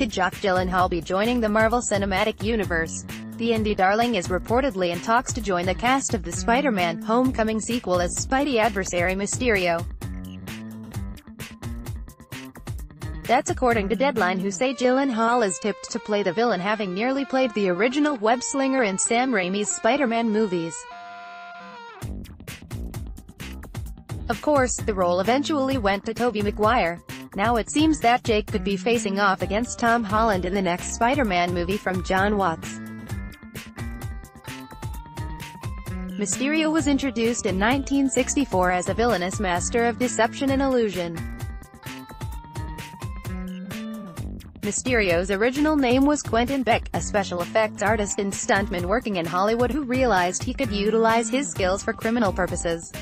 could Jake Gyllenhaal be joining the Marvel Cinematic Universe? The indie darling is reportedly in talks to join the cast of the Spider-Man Homecoming sequel as Spidey adversary Mysterio. That's according to Deadline who say Gyllenhaal is tipped to play the villain having nearly played the original web-slinger in Sam Raimi's Spider-Man movies. Of course, the role eventually went to Tobey Maguire. Now it seems that Jake could be facing off against Tom Holland in the next Spider-Man movie from Jon Watts. Mysterio was introduced in 1964 as a villainous master of deception and illusion. Mysterio's original name was Quentin Beck, a special effects artist and stuntman working in Hollywood who realized he could utilize his skills for criminal purposes.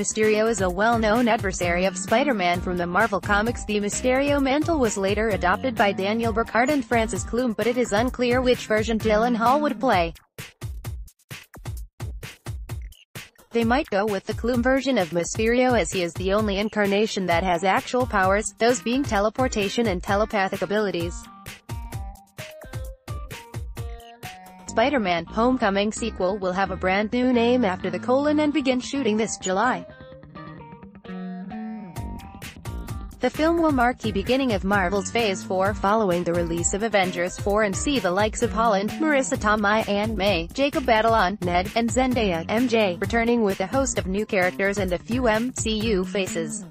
Mysterio is a well-known adversary of Spider-Man from the Marvel Comics. The Mysterio mantle was later adopted by Daniel Berkhart and Francis Klum but it is unclear which version Gyllenhaal would play. They might go with the Klum version of Mysterio as he is the only incarnation that has actual powers, those being teleportation and telepathic abilities. Spider-Man Homecoming sequel will have a brand new name after the colon and begin shooting this July. The film will mark the beginning of Marvel's Phase 4 following the release of Avengers 4 and see the likes of Holland, Marisa Tomei, Aunt May, Jacob Batalon, Ned, and Zendaya, MJ, returning with a host of new characters and a few MCU faces.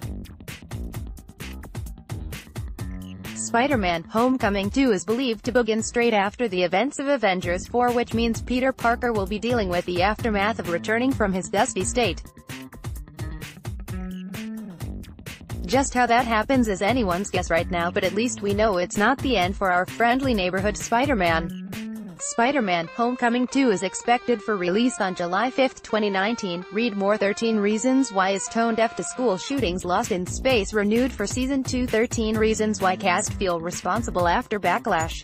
Spider-Man Homecoming 2 is believed to begin straight after the events of Avengers 4 which means Peter Parker will be dealing with the aftermath of returning from his dusty state. Just how that happens is anyone's guess right now but at least we know it's not the end for our friendly neighborhood Spider-Man. Spider-Man Homecoming 2 is expected for release on July 5, 2019. Read more 13 Reasons Why is tone deaf to school shootings Lost in Space renewed for Season 2 13 Reasons Why cast feel responsible after backlash.